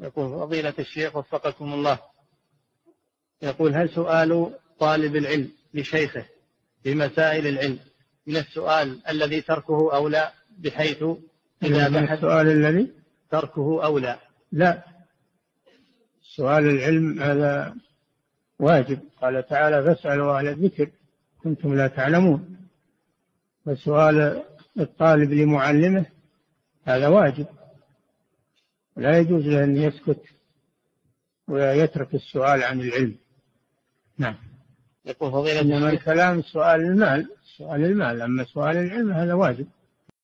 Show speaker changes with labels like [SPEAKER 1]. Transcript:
[SPEAKER 1] يقول فضيلة الشيخ وفقكم الله. يقول هل سؤال طالب العلم لشيخه في مسائل العلم من السؤال الذي تركه أولى بحيث
[SPEAKER 2] إذا بحث السؤال الذي؟
[SPEAKER 1] تركه أولى
[SPEAKER 2] لا. سؤال العلم هذا واجب. قال تعالى فاسألوا أهل الذكر كنتم لا تعلمون. فسؤال الطالب لمعلمه هذا واجب. لا يجوز له أن يسكت ويترك السؤال عن العلم. نعم. يقول فضيلة إنما الكلام سؤال المال سؤال المال. أما سؤال العلم هذا واجب.